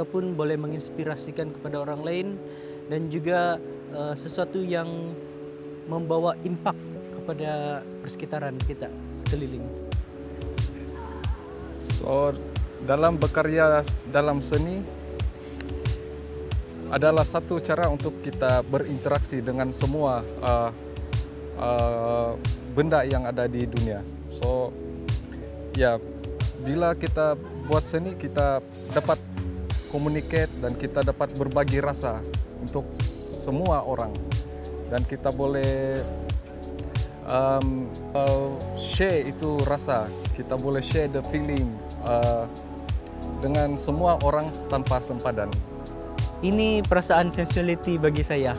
ataupun boleh menginspirasikan kepada orang lain dan juga uh, sesuatu yang membawa impak kepada persekitaran kita sekeliling. So dalam berkarya dalam seni adalah satu cara untuk kita berinteraksi dengan semua uh, uh, benda yang ada di dunia. So ya bila kita buat seni kita dapat communicate dan kita dapat berbagi rasa untuk semua orang. Dan kita boleh um, uh, share itu rasa. Kita boleh share the feeling uh, dengan semua orang tanpa sempadan. Ini perasaan sensuality bagi saya